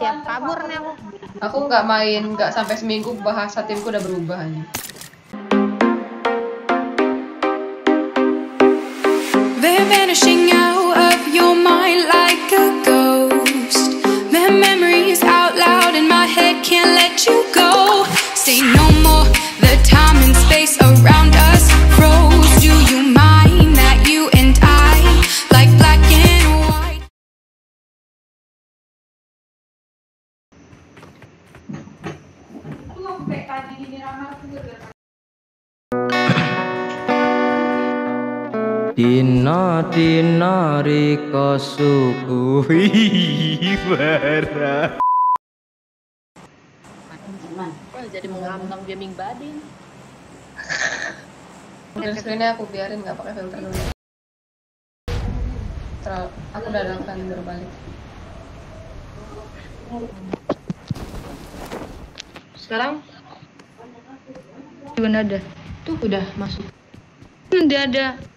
Siap kabur nih aku. Aku nggak main, nggak sampai seminggu bahasa timku udah berubah aja. They're vanishing out of your mind like a ghost. My memories out loud in my head can't let you go. Say no more. The time and space Dina dina rika suguhi bara Wah, jadi mengambang gaming badin. Udah screennya aku biarin nggak pakai filter dulu. Terlalu, aku dadangkan berbalik. Sekarang Juga ada. tuh udah masuk. Udah ada.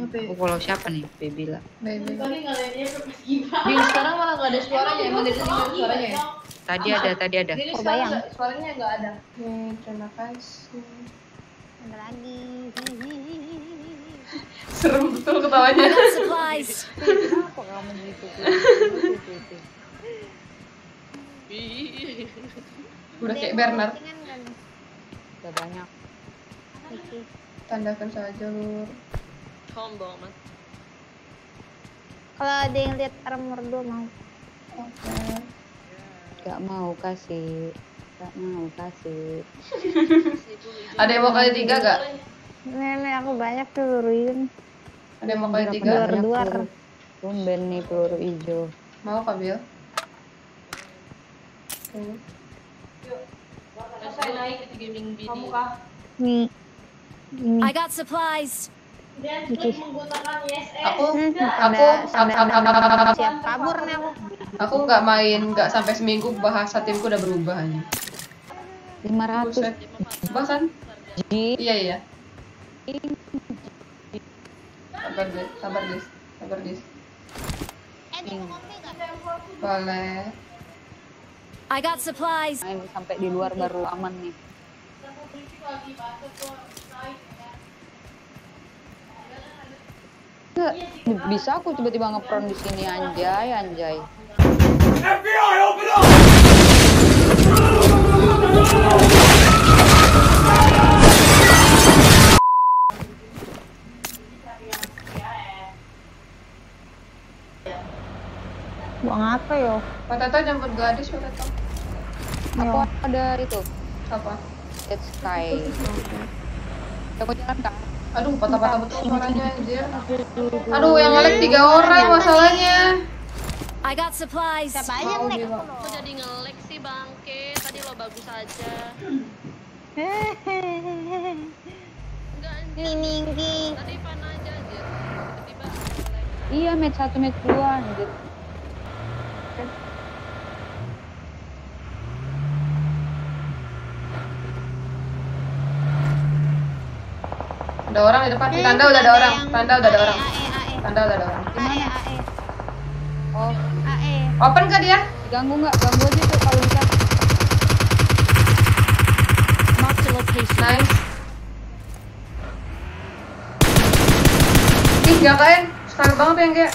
Oh, kalau siapa nih? Baby lah. Baby. Di sekarang malah nggak ada suaranya, emang dari tadi ada suaranya ya? Tadi ada, tadi ada. Jadi sekarang suaranya nggak ada. Oke, terima kasih. Ada lagi. Serem betul ketawanya. Supplies. Kenapa kamu gitu? Udah kayak Bernard. Udah banyak. Tandakan saja lur. Sombong, Mas. Kalau ada yang lihat armor 2 mau. Oke. Gak mau kasih. Gak mau kasih. Ada yang mau kali tiga gak? Nenek aku banyak peluruin. Ada yang mau kali tiga? Duar-duar. Tumben nih peluru hijau. Mau kak Bil? Oke. Saya naik ke gaming bini. Nih. I got supplies. Aku, Hmm, aku, sampai- aku, aku, aku, Siap kabur nih aku. aku nggak main, nggak sampai seminggu bahasa timku udah berubah aja. 500 Buset. Bahkan, iya iya. Sabar deh, sabar guys, sabar guys. Boleh. I got supplies. Main sampai di luar baru aman nih. Nggak, bisa aku tiba-tiba ngepron di sini anjay anjay. Buang apa yo? Pak Tato jemput gadis, Pak Tato. Apa ada itu? Apa? Dead Sky. Aku jalan kak. Aduh, patah-patah betul suaranya anjir. Aduh, yang ngelek tiga orang masalahnya. I got supplies. Siapa aja yang nek? Kok jadi ngelek sih bangke? Tadi lo bagus aja. Hehehe. Enggak anjir. Tadi pan aja anjir. Tiba-tiba. Iya match satu match dua anjir. Ada orang di depan. Tanda udah ada orang. Tanda udah ada orang. Tanda udah ada orang. AE, Oh AE. Open kah dia? diganggu nggak? Ganggu aja tuh kalau bisa. Nice. Ih, gak kain. Style banget yang kayak.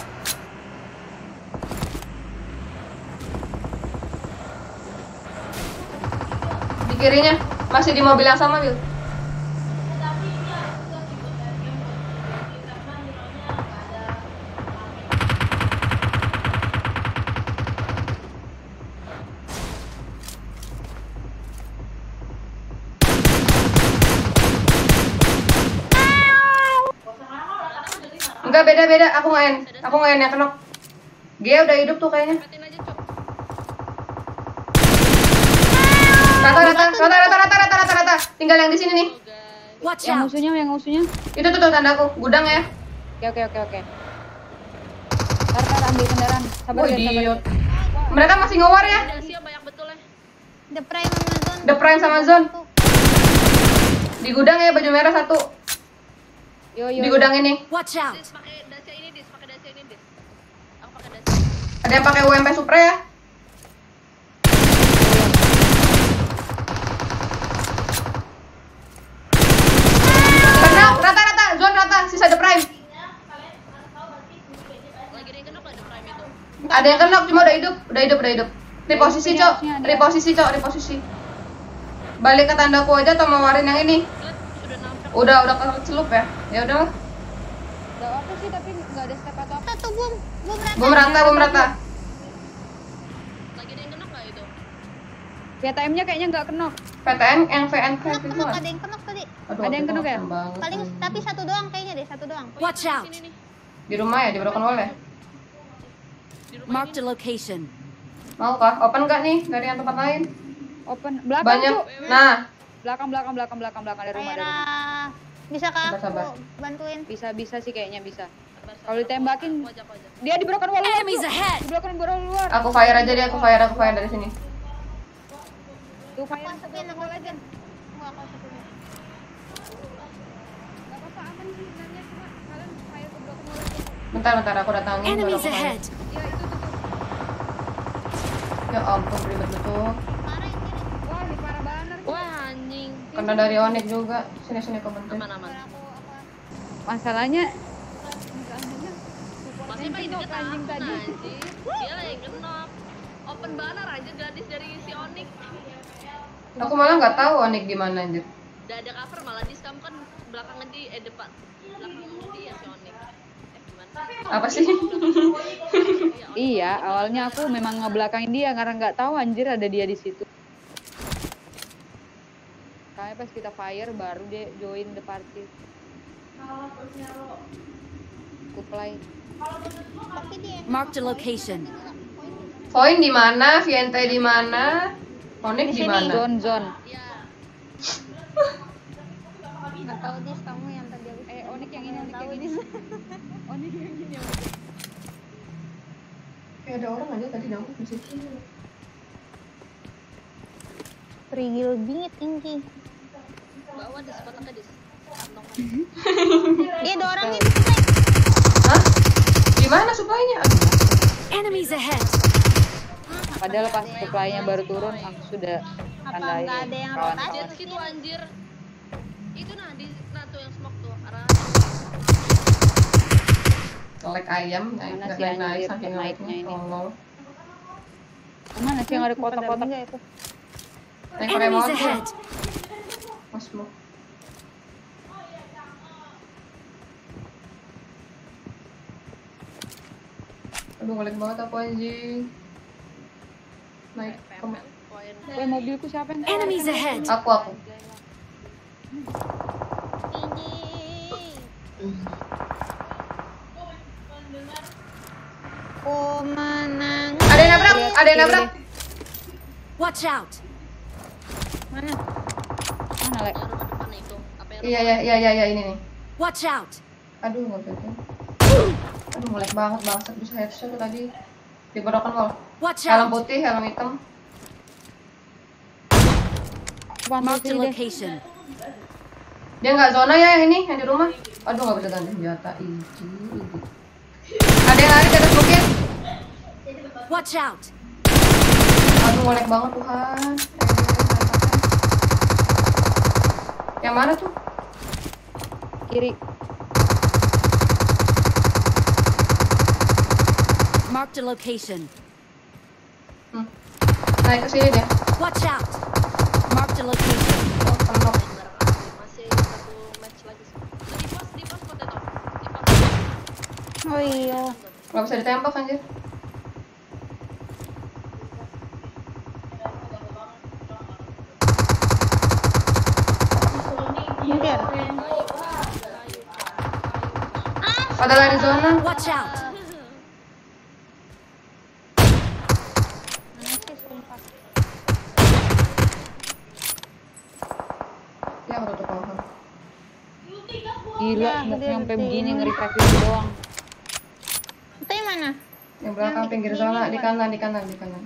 Di kirinya. Masih di mobil yang sama, Bil. Enggak beda-beda, aku ngain. Aku ngain yang kenok. Dia udah hidup tuh kayaknya. Rata rata rata rata rata rata rata rata. Tinggal yang di sini nih. Watch Yang out. musuhnya, yang musuhnya. Itu tuh tuh tandaku. Gudang ya. Oke oke oke oke. Ntar ntar ambil kendaraan. Sabar Wah, ya, sabar. Mereka masih ngewar ya. Banyak betul ya. The Prime Amazon. The Prime sama Zone. Di gudang ya baju merah satu. Yo yo. Di gudang ini. Watch out. Dis pakai dasi ini dis, pakai dasi ini dis. Yang pakai UMP Supra ya. Kena, rata-rata, zone rata, sisa the prime. Lagi ada yang kena ada prime itu. Ada yang kena, cuma udah hidup, udah hidup, udah hidup. Reposisi, Cok. Reposisi, Cok, reposisi. Balik ke tandaku aja atau mau warin yang ini? Udah, udah celup ya. Ya udahlah. Udah auto sih tapi nggak ada step atau apa. Satu bom, bom rata. Bom rata. Lagi ada yang kena nggak itu? VTM-nya kayaknya nggak kenok. PTN yang VNK itu kan. ada yang kenok tadi. Aduh, Ada yang kena ya? banget. Paling tapi satu doang kayaknya deh, satu doang. Watch out. Sini nih. Di rumah ya, di broken wall ya? Di rumah Marked a location. Mau kah? Open nggak nih dari yang tempat lain? Open belakang Banyak. Cuk. Nah, Belakang belakang belakang belakang belakang ada rumah ada rumah. Bisa kah Sabar, sabar. aku bantuin? Bisa bisa sih kayaknya bisa. Kalau ditembakin Aku aku dia di broken wall luar. Enemies Cuk. ahead. Di broken wall luar. aku fire aja deh, aku fire, aku fire dari sini. Tuh fire Aku masukin, aku masukin. Aja. Bentar, bentar, aku datangin. Enemies ahead. Iya itu tuh. Ya ampun, ribet betul. Parah yang kiri. Wah ini parah banget. Wah, anjing. Kena dari Onyx juga. Sini, sini, bantu. Aman, aman. Masalahnya Masih pak ini kenok anjing tadi. Dia lah yang kenop. Open banner aja gadis dari si Onyx. Aku malah nggak tahu Onyx di mana anjir. Udah ada cover malah dis kamu kan belakangnya di eh depan belakang dia si Onyx. Eh? Apa sih? Iya, awalnya aku memang ngebelakangin dia karena nggak tahu anjir ada dia di situ. Kayaknya pas kita fire baru dia join the party. Aku play. tapi dia Marked a location. Point di mana? VNT di mana? Onyx di mana? Zone zone. Iya. nggak tahu dis kamu yang tadi Eh, Onik yang ini, Onik yang ini. Onik yang ini. Kayak ada orang aja tadi dong di situ. Perigil bingit tinggi. Kotaknya. Kantong. Iya ada orang nih. Hah? Di mana supply-nya? Enemies ahead. Padahal pas supply-nya baru turun, aku sudah Apa tandain nggak ada yang rotasi? Jet ski tuh anjir. Itu nah di nah tuh yang smoke tuh arah Selek ayam, naik Mana nggak sih naik naik anjir, saking naiknya ini? Tolol. Mana sih yang ada kotak-kotak? Itu. Naik pakai Enemies motor. ahead. Mas mau. Aduh, ngelag banget aku anjing. Naik ke. Weh, mobilku siapa yang Enemies ahead. aku aku. Tinggi. Ku menang. Ada yang nabrak, ada yang nabrak. Watch out. Mana? Mana, Le? Yang rumah depan itu. Apa yang Iya iya iya iya iya, ini nih. Watch out. Aduh, nggak bisa. Aduh, ngelag banget banget bisa headshot tuh tadi. Di broken wall. Helm putih, helm hitam. Location. Dia nggak zona ya yang ini yang di rumah. Aduh, nggak bisa ganti senjata. Iji, iji. Ada yang lari ke atas bukit. Watch out. Aduh, ngelag banget Tuhan. Yang mana tuh? Kiri. Marked a location. Hmm. Naik ke sini dia. Watch out. Marked a location. Oh, kenok. masih satu match lagi sih. Itu di pos, di pos kota itu. Di pos. Oh iya. Nggak bisa ditembak anjir. Pada lari zona. Watch out. Mana sih sumpah. Ya, aku tutup pohon. Gila, Ya, nyampe gede. begini nge-revive itu doang. Itu yang mana? Yang belakang pinggir zona di kanan, di kanan, di kanan.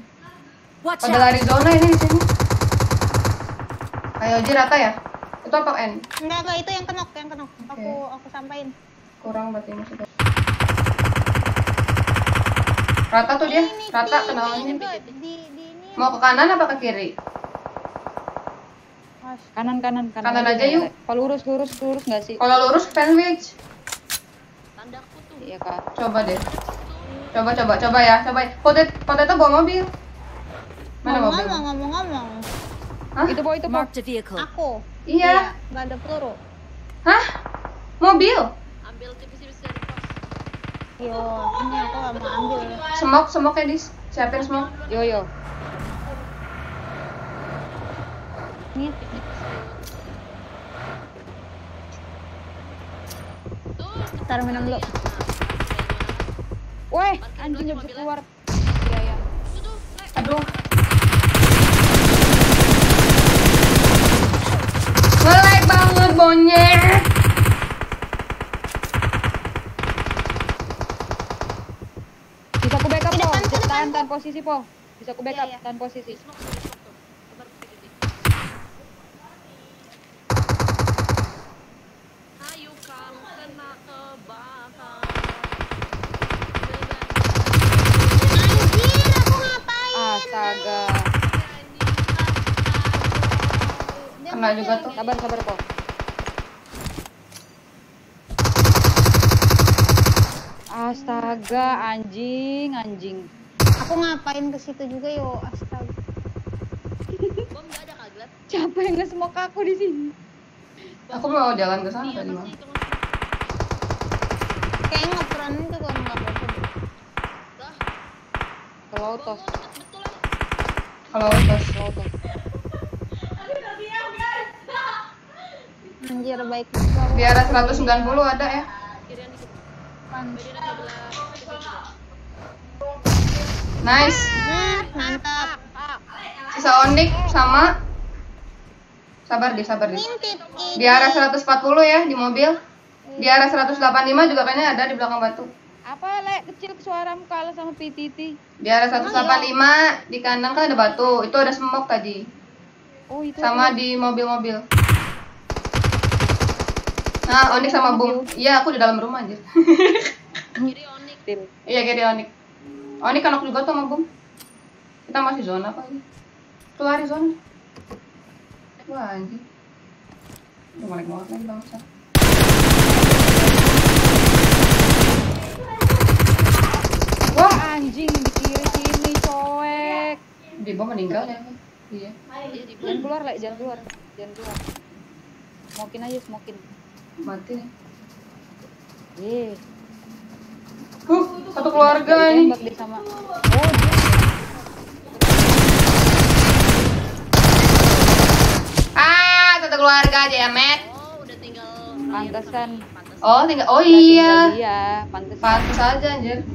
Watch Pada lari zona ini di sini. Ayo Ji rata ya? Itu apa N? Enggak, enggak itu yang kenok, yang kenok. Aku Oke. aku sampain. Kurang berarti maksudnya. Rata tuh dia, Ini, rata kenalnya. Ini. Mau ke kanan apa ke kiri? Kanan kanan kanan. Kanan aja yuk. Kalau lurus lurus lurus nggak sih? Kalau lurus sandwich. Iya kak. Coba deh. Coba coba coba ya, coba. Potet potato bawa mobil. Mana mobil? ngomong ngomong ngomong. Hah? Itu po itu. Marked a vehicle. Aku. Iya. Gak ada peluru. Hah? Mobil? Ambil tipis-tipis dari pos. Yo, ini aku gak mau ambil. Semok, semok ya, Dis. Siapin semok. Yo yo. Ini Tuh. taruh minum dulu. Weh, anjing bisa keluar. Iya ya. Aduh. Ngelag banget, bonyet. Bisa aku backup po. Tahan tahan posisi po. Bisa aku backup Iya, iya. tahan posisi. Smoke tuh, smoke tuh. Sabar sedikit nih. Ayo kamu kena kebakar. Anjir, aku ngapain? Astaga. Kena juga tuh. Sabar sabar po. Astaga, anjing, anjing. Aku ngapain ke situ juga yo, astaga. Bom nggak ada? Siapa yang nge-smoke aku di sini? Aku mau jalan ke sana tadi, Bang. hitungan Kayaknya ngeperan juga nggak apa-apa. Ke Lotus. bom deket betul ya. Kalau terus Lotus. Anjir, baik di arah 190 ada ya. Nice. Hmm, mantap. Sisa Onik sama Sabar di sabar di. Di arah 140 ya di mobil. Di arah 185 juga kayaknya ada di belakang batu. Apa le kecil suaramu kalah sama PTT? Di arah 185 di kanan kan ada batu. Itu ada smoke tadi. Oh itu. Sama di mobil-mobil. Nah, Onik sama Bung. Iya, aku di dalam rumah anjir. Kiri Onik. Tim. iya, kiri Onik. Onik anak juga tuh sama Bung. Kita masih zona apa ini? Keluar zona. Wah, anjir. Udah melek banget lagi bangsa. Wah, Anjing di kiri sini coek. Di bawah meninggal ya. Iya. Iya Jangan keluar le, jangan keluar. Jangan keluar. Smokin aja smokin. Mati nih. Ye. Huh, satu keluarga ini. sama. Oh dia. Ah, satu keluarga aja ya, Matt. Oh, udah tinggal Pantesan. Oh, tinggal. Oh iya. Dia, pantesan. Pantes aja anjir.